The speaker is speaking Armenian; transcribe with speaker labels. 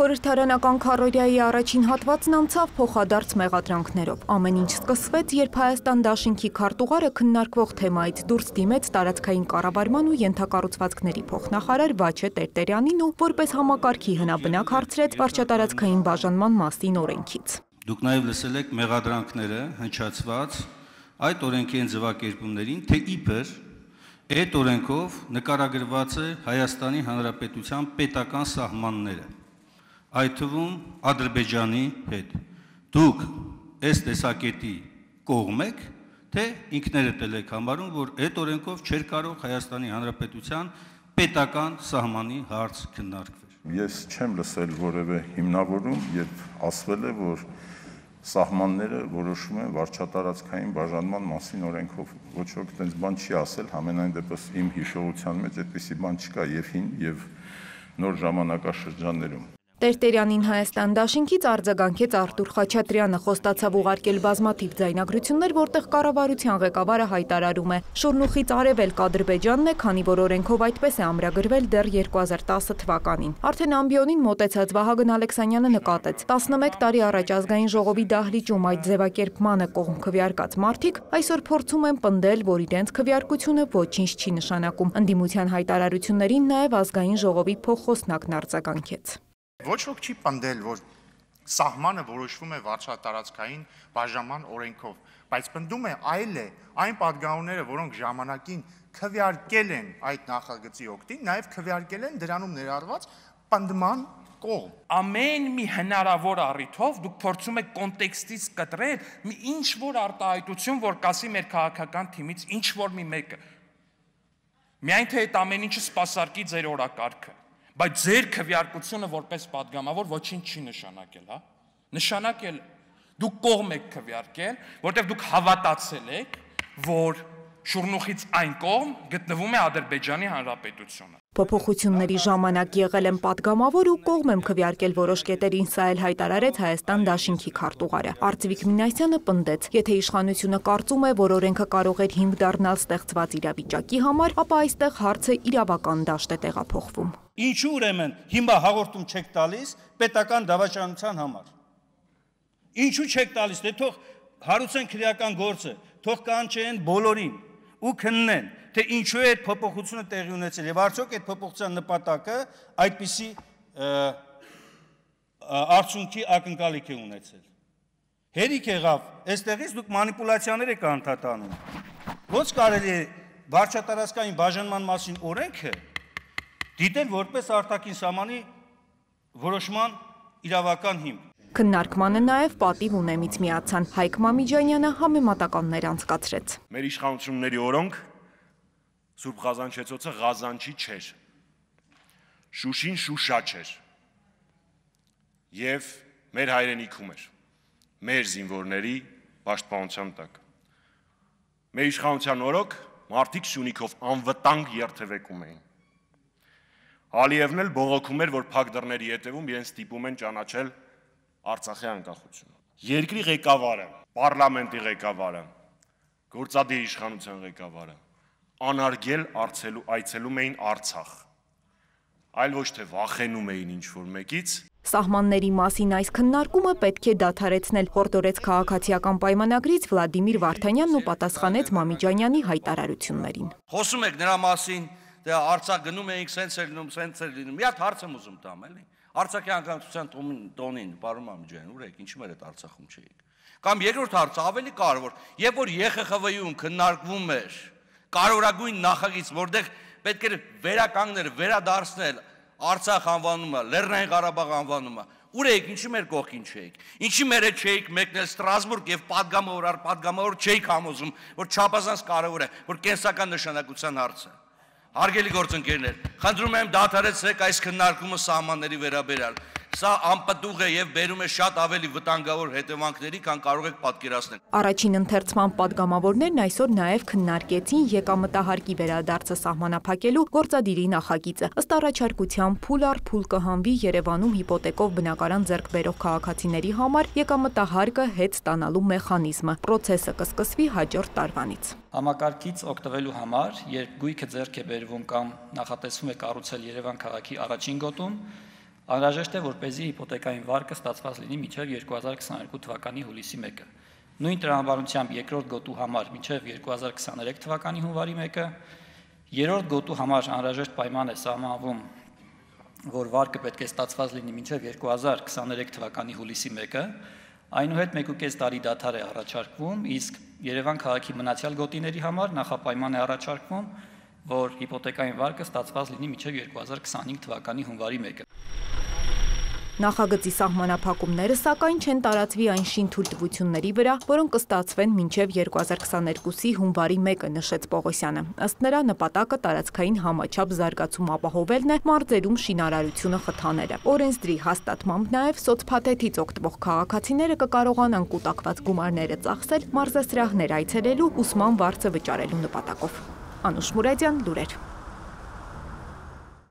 Speaker 1: Խորհրդարանական քարորիայի առաջին հատվածն անցավ փոխադարձ մեղադրանքներով։ Ամեն ինչ սկսվեց, երբ Հայաստան դաշինքի քարտուղարը քննարկվող թեմայից դուրս դիմեց տարածքային կառավարման ու ենթակառուցվածքների փոխնախարար Վաչե Տերտերյանին ու որպես համակարգի հնաբնակ հարցրեց վարչատարածքային բաժանման մասին օրենքից։
Speaker 2: Դուք նաև լսել եք մեղադրանքները հնչացված այդ օրենքի ձևակերպումներին, թե իբր այդ օրենքով նկարագրված է Հայաստանի Հանրապետության պետական սահմանները, այդ թվում Ադրբեջանի հետ։ Դուք այս տեսակետի կողմ եք, թե ինքներդ եք համարում, որ այդ օրենքով չէր կարող Հայաստանի Հանրապետության պետական սահմանի հարց քննարկվել։
Speaker 3: Ես չեմ լսել որևէ հիմնավորում, երբ ասվել է, որ սահմանները որոշում են վարչատարածքային բաժանման մասին օրենքով։ Ոչ ոք այդպես բան չի ասել, համենայն դեպս իմ հիշողության մեջ այդպիսի բան չկա եւ հին եւ նոր ժամանակաշրջաններում։
Speaker 1: Տերտերյանին Հայաստան դաշինքից արձագանքեց Արտուր Խաչատրյանը, խոստացավ ուղարկել բազմաթիվ ձայնագրություններ, որտեղ կառավարության ղեկավարը հայտարարում է. Շուրնուխից արևելք Ադրբեջանն է, քանի որ օրենքով այդպես է ամրագրվել դեռ 2010 թվականին։ Արդեն ամբիոնին մոտեցած Վահագն Ալեքսանյանը նկատեց. 11 տարի առաջ ազգային ժողովի դահլիճում այդ ձևակերպմանը կողմ քվեարկած մարդիկ այսօր փորձում են պնդել, որ իրենց քվեարկությունը ոչինչ չի նշանակում։ Ընդդիմության հայտարարություններին նաև ազգային ժողովի փոխոսնակն արձագանքեց։
Speaker 4: Ոչ ոք չի պնդել, որ սահմանը որոշվում է վարչատարածքային բաժանման օրենքով, բայց պնդում է այլ է այն падգաունները, որոնք ժամանակին քվյարկել են այդ նախագծի օգտին, նաև քվյարկել են դրանում ներառված պնդման կողմ։
Speaker 5: Ամեն մի հնարավոր առիթով դուք փորձում եք կոնտեքստից կտրել մի ինչ որ արտահայտություն, որ կասի մեր քաղաքական թիմից ինչ որ մի մեկը։ Միայն թե այդ ամեն ինչը սпасարկի ձեր օրակարգը։ Բայց ձեր քվյարկությունը որպես падգամավոր ոչինչ չի նշանակել, հա։ Նշանակել դուք կողմ եք քվյարկել, որտեղ դուք հավատացել եք, որ Շուրնուխից այն կողմ գտնվում է Ադրբեջանի Հանրապետությունը։
Speaker 1: Փոփոխությունների ժամանակ եղել եմ падգամավոր ու կողմ եմ քվյարկել որոշ կետերին սա էլ հայտարարեց Հայաստան Դաշինքի քարտուղարը։ Արծիվիկ Մինասյանը պնդեց, եթե իշխանությունը կարծում է, որ օրենքը կարող էր հիմք դառնալ ստեղծված իրավիճակի համար, ապա այստեղ հարցը իրավական դաշտ է տեղափոխվում։
Speaker 2: Ինչու ուրեմն հիմա հաղորդում չեք տալիս պետական դավաճանության համար։ Ինչու չեք տալիս, թե թող հարուցեն քրեական գործը, թող կանչեն բոլորին ու քննեն, թե ինչու է այդ փոփոխությունը տեղի ունեցել եւ արդյոք այդ փոփոխության նպատակը այդպիսի արդյունքի ակնկալիք է ունեցել։ Հերիք եղավ, այստեղից դուք մանիպուլյացիաներ եք անդադանում։ Ոնց կարելի է վարչատարածքային բաժանման մասին օրենքը դիտել որպես արտաքին սահմանի որոշման իրավական հիմք։
Speaker 1: Քննարկմանը նաև պատիվ ունեմից միացան Հայկ Մամիջանյանը համեմատականներ անցկացրեց։
Speaker 6: Մեր իշխանությունների օրոնք Սուրբ Ղազանչեցոցը Ղազանչի չէր։ Շուշին Շուշա չէր։ Եվ մեր հայրենիքում էր։ Մեր զինվորների պաշտպանության տակ։ Մեր իշխանության օրոք մարդիկ Սյունիքով անվտանգ երթևեկում էին։ Ալիևն էլ բողոքում էր, որ փակ դռների հետևում իրեն ստիպում են ճանաչել Արցախի անկախությունը։ Երկրի ղեկավարը, parlamenti ղեկավարը, գործադիր իշխանության ղեկավարը անարգել արցելու այցելում էին Արցախ։ Այլ ոչ թե վախենում էին ինչ որ մեկից,
Speaker 1: Սահմանների մասին այս քննարկումը պետք է դադարեցնել, հորդորեց քաղաքացիական պայմանագրից Վլադիմիր Վարդանյանն ու պատասխանեց Մամիջանյանի հայտարարություններին։
Speaker 2: Խոսում եք նրա մասին, դե Արցախ գնում էինք, սենց էր լինում, սենց էր լինում։ Մի հատ հարց եմ ուզում տամ, էլի։ Արցախի անկախության տոնին, պարոն Մամջյան, ուր եք, ինչու՞ մեր այդ Արցախում չէիք։ Կամ երկրորդ հարցը ավելի կարևոր, երբ որ ԵԽԽՎ-ում քննարկվում էր կարևորագույն նախագիծ, որտեղ պետք էր վերականգնել, վերադարձնել Արցախ անվանումը, Լեռնային Ղարաբաղ անվանումը, ուր էիք, ինչի մեր կողքին չէիք։ Ինչի մեր հետ չէիք մեկնել Ստրասբուրգ եւ падգամավոր առ падգամավոր չէիք համոզում, որ չափազանց կարեւոր է, որ կենսական նշանակության հարց է։ Հարգելի գործընկերներ, խնդրում եմ դադարեցրեք այս քննարկումը սահմանների վերաբերյալ։ Սա անպտուղ է եւ բերում է շատ ավելի վտանգավոր հետևանքների, քան կարող եք պատկերացնել։
Speaker 1: Առաջին ընթերցման падգամավորներն այսօր նաեւ քննարկեցին եկամտահարկի վերադարձը սահմանափակելու գործադիրի նախագիծը։ Ըստ առաջարկության փուլ առ փուլ կհանվի Երևանում հիպոթեկով բնակարան ձեռք բերող քաղաքացիների համար եկամտահարկը հետ ստանալու մեխանիզմը։ Պրոցեսը կսկսվի հաջորդ տարվանից։
Speaker 7: Համակարգից օգտվելու համար, երբ գույքը ձեռք է բերվում կամ նախատեսվում է կառուցել Երևան քաղաքի առաջին գոտում, Անհրաժեշտ է, որպեսզի հիպոթեկային վարկը ստացված լինի մինչև 2022 թվականի հուլիսի 1-ը։ Նույն տրամաբանությամբ երկրորդ գոտու համար մինչև 2023 թվականի հունվարի 1-ը, երրորդ գոտու համար անհրաժեշտ պայման է սահմանվում, որ վարկը պետք է ստացված լինի մինչև 2023 թվականի հուլիսի 1-ը, այնուհետ 1.5 տարի դադար է առաջարկվում, իսկ Երևան քաղաքի մնացյալ գոտիների համար նախապայման է առաջարկվում, որ հիպոթեկային վարկը ստացված լինի մինչև 2025 թվականի հունվարի 1-ը։
Speaker 1: Նախագծի սահմանափակումները սակայն չեն տարածվի այն շինթույլտվությունների վրա, որոնք կստացվեն մինչև 2022-ի հունվարի 1-ը նշեց Պողոսյանը։ Ըստ նրա նպատակը տարածքային համաչափ զարգացում ապահովելն է մարզերում շինարարությունը խթաները։ Օրենսդրի հաստատմամբ նաև սոցփաթեթից օգտվող քաղաքացիները կկարողանան կൂട്ടակված գումարները ծախսել մարզասրահներ այցելելու ուսման վարձը վճարելու նպատակով։ Անուշ Մուրադյան, լուրեր։